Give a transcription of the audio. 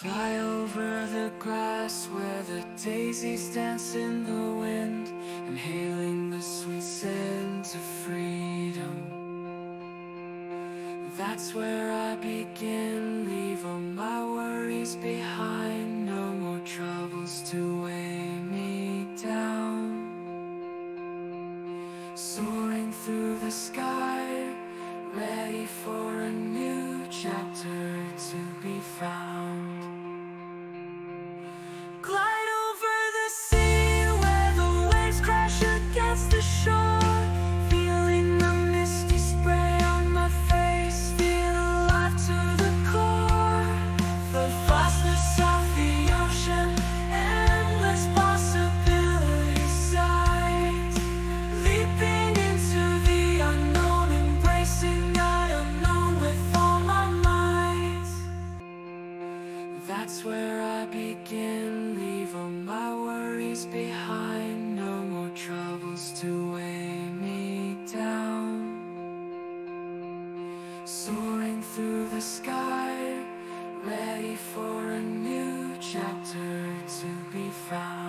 Fly over the grass where the daisies dance in the wind, inhaling the sweet scent of freedom. That's where I begin, leave all my worries behind, no more troubles to weigh me down. Soaring through the sky, ready for a new chapter to be found. That's where I begin, leave all my worries behind, no more troubles to weigh me down. Soaring through the sky, ready for a new chapter to be found.